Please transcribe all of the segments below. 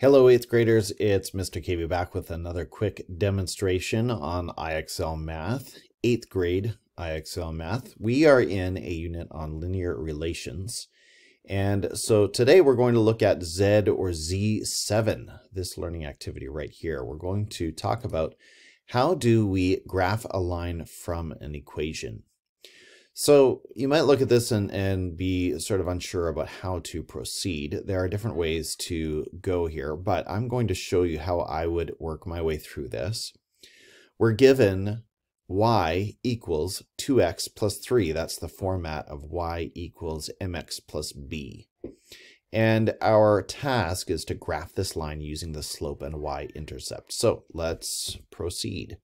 Hello 8th graders, it's Mr. Cavey back with another quick demonstration on IXL Math, 8th grade IXL Math. We are in a unit on linear relations. And so today we're going to look at Z or Z7, this learning activity right here. We're going to talk about how do we graph a line from an equation. So you might look at this and, and be sort of unsure about how to proceed. There are different ways to go here, but I'm going to show you how I would work my way through this. We're given y equals 2x plus 3. That's the format of y equals mx plus b. And our task is to graph this line using the slope and y-intercept. So let's proceed.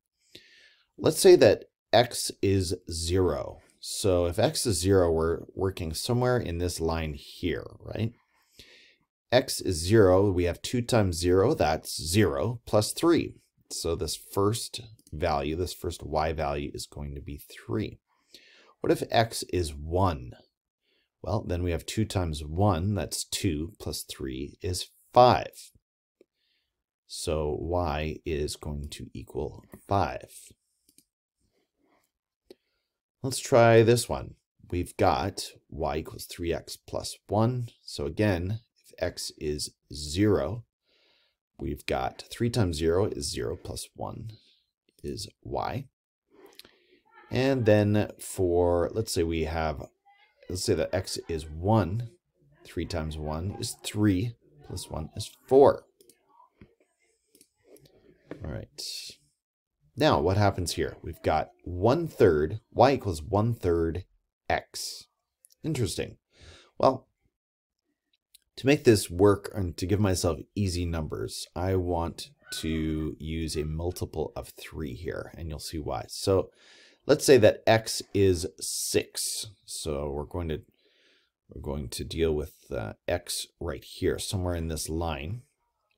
Let's say that x is 0. So if x is 0, we're working somewhere in this line here, right? x is 0, we have 2 times 0, that's 0, plus 3. So this first value, this first y value is going to be 3. What if x is 1? Well, then we have 2 times 1, that's 2, plus 3 is 5. So y is going to equal 5. Let's try this one. We've got y equals 3x plus 1. So again, if x is 0, we've got 3 times 0 is 0 plus 1 is y. And then for, let's say we have, let's say that x is 1. 3 times 1 is 3, plus 1 is 4. All right. Now, what happens here? We've got one third, y equals one third x. Interesting. Well, to make this work and to give myself easy numbers, I want to use a multiple of 3 here, and you'll see why. So let's say that x is 6. So we're going to we're going to deal with uh, x right here, somewhere in this line.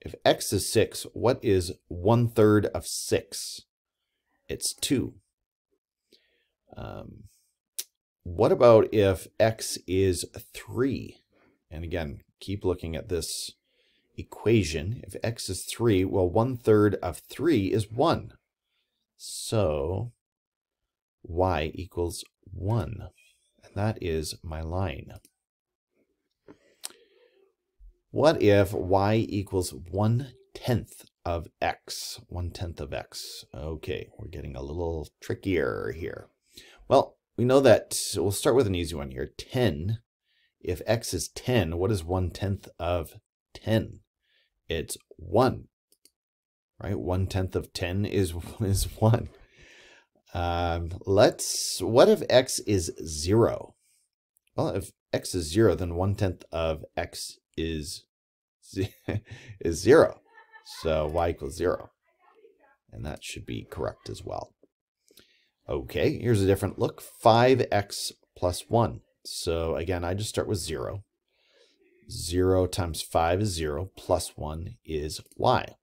If x is 6, what is one third of 6? It's 2. Um, what about if x is 3? And again, keep looking at this equation. If x is 3, well, one third of 3 is 1. So y equals 1. And that is my line. What if y equals 1 tenth of x, one tenth of x. Okay, we're getting a little trickier here. Well, we know that, we'll start with an easy one here. 10, if x is 10, what is one tenth of 10? It's 1, right? One tenth of 10 is, is 1. Um, let's, what if x is 0? Well, if x is 0, then one tenth of x is, is 0. So y equals 0. And that should be correct as well. Okay, here's a different look. 5x plus 1. So again, I just start with 0. 0 times 5 is 0, plus 1 is y.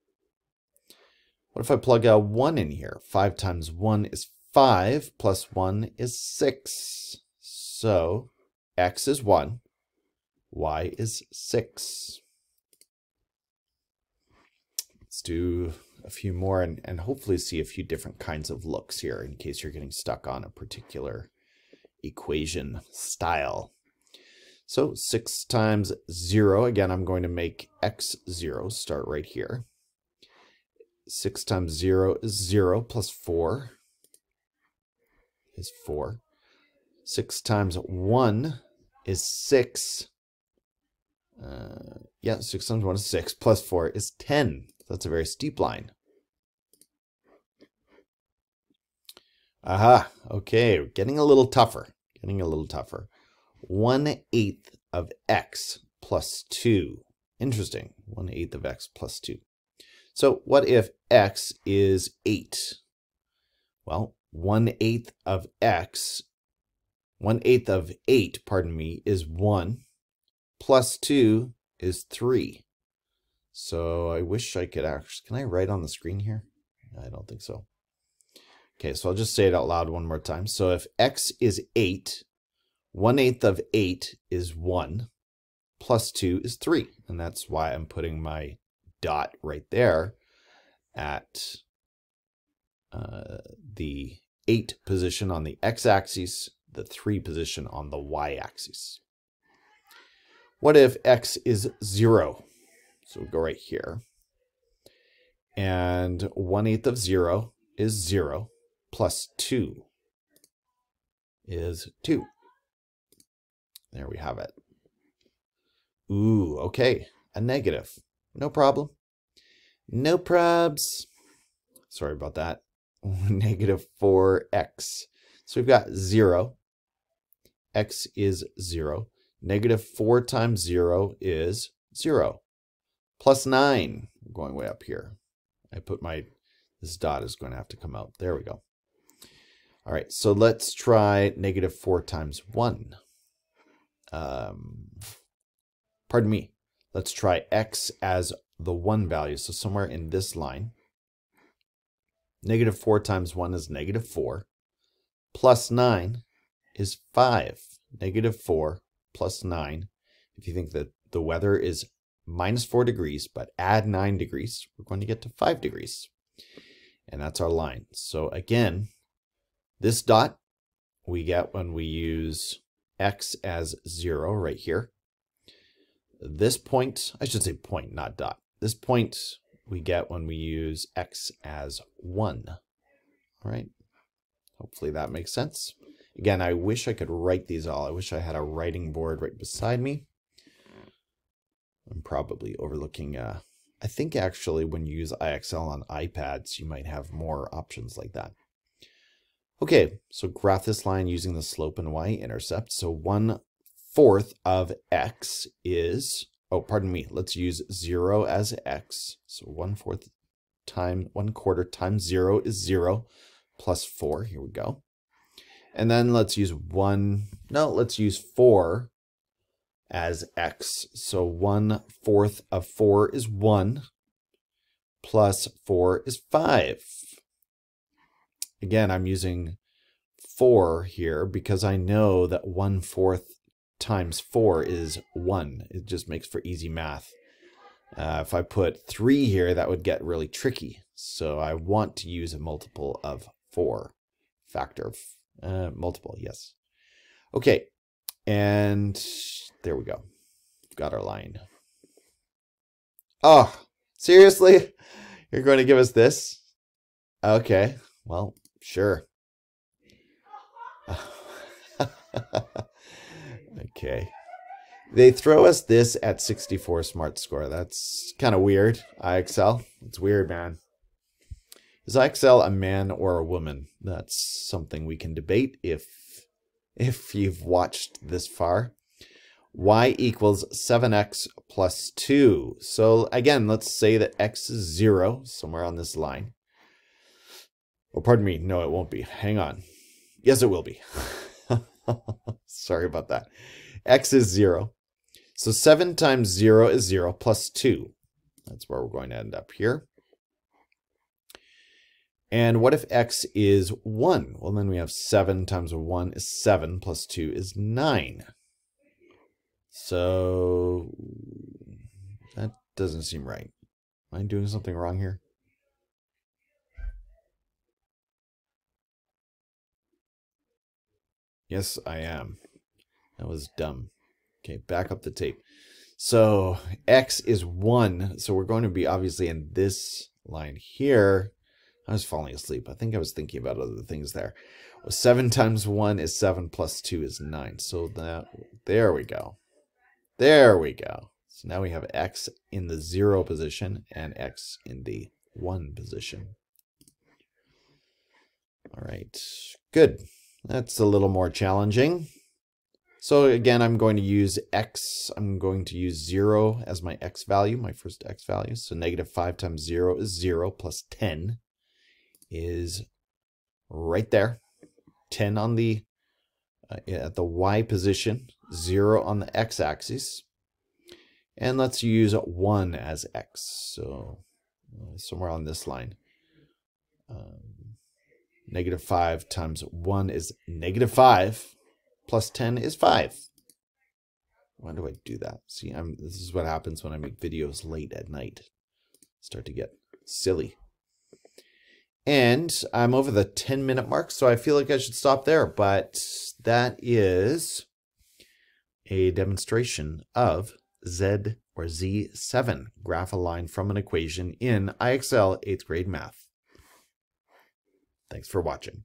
What if I plug a 1 in here? 5 times 1 is 5, plus 1 is 6. So x is 1, y is 6. Let's do a few more and, and hopefully see a few different kinds of looks here in case you're getting stuck on a particular equation style. So 6 times 0, again, I'm going to make x 0 start right here. 6 times 0 is 0 plus 4 is 4. 6 times 1 is 6. Uh, yeah, 6 times 1 is 6, plus 4 is 10. That's a very steep line. Aha, okay, getting a little tougher, getting a little tougher. 1 eighth of x plus 2. Interesting, 1 eighth of x plus 2. So what if x is 8? Well, 1 eighth of x, 1 eighth of 8, pardon me, is 1, plus 2 is 3. So I wish I could actually, can I write on the screen here? I don't think so. Okay, so I'll just say it out loud one more time. So if x is 8, 1 eighth of 8 is 1, plus 2 is 3. And that's why I'm putting my dot right there at uh, the 8 position on the x-axis, the 3 position on the y-axis. What if x is 0? So we go right here. And 1 eighth of 0 is 0 plus 2 is 2. There we have it. Ooh, okay. A negative. No problem. No probs. Sorry about that. Negative 4x. So we've got 0. x is 0. Negative 4 times 0 is 0. Plus 9. going way up here. I put my, this dot is going to have to come out. There we go. All right, so let's try negative 4 times 1. Um, pardon me. Let's try x as the 1 value. So somewhere in this line. Negative 4 times 1 is negative 4. Plus 9 is 5. Negative 4 plus 9. If you think that the weather is minus 4 degrees, but add 9 degrees, we're going to get to 5 degrees. And that's our line. So again, this dot we get when we use x as 0 right here. This point, I should say point, not dot. This point we get when we use x as 1. All right. Hopefully that makes sense. Again, I wish I could write these all. I wish I had a writing board right beside me. I'm probably overlooking, uh, I think actually when you use IXL on iPads, you might have more options like that. Okay, so graph this line using the slope and y-intercept. So 1 fourth of x is, oh, pardon me, let's use 0 as x. So 1 fourth times 1 quarter times 0 is 0 plus 4. Here we go. And then let's use 1, no, let's use 4 as x. So 1 fourth of 4 is 1 plus 4 is 5. Again, I'm using 4 here because I know that 1 fourth times 4 is 1. It just makes for easy math. Uh, if I put 3 here, that would get really tricky. So I want to use a multiple of 4. Factor of uh, multiple, yes. Okay, and there we go. Got our line. Oh, seriously? You're going to give us this? Okay, well, sure. okay. They throw us this at 64 smart score. That's kind of weird. IXL. It's weird, man. Is IXL a man or a woman? That's something we can debate if if you've watched this far. y equals 7x plus 2. So again, let's say that x is 0, somewhere on this line. Oh, pardon me. No, it won't be. Hang on. Yes, it will be. Sorry about that. x is 0. So 7 times 0 is 0 plus 2. That's where we're going to end up here. And what if x is 1? Well, then we have 7 times 1 is 7 plus 2 is 9. So that doesn't seem right. Am I doing something wrong here? Yes, I am. That was dumb. Okay, back up the tape. So x is 1. So we're going to be obviously in this line here. I was falling asleep. I think I was thinking about other things there. Well, 7 times 1 is 7 plus 2 is 9. So that there we go. There we go. So now we have x in the 0 position and x in the 1 position. All right, good. That's a little more challenging. So again, I'm going to use x. I'm going to use 0 as my x value, my first x value. So negative 5 times 0 is 0 plus 10 is right there. 10 on the uh, at the y position, 0 on the x-axis. And let's use 1 as x. So uh, somewhere on this line. Um, negative 5 times 1 is negative 5. Plus 10 is 5. Why do I do that? See, I'm, this is what happens when I make videos late at night. start to get silly. And I'm over the 10 minute mark, so I feel like I should stop there. But that is a demonstration of Z or Z7, graph a line from an equation in IXL 8th grade math. Thanks for watching.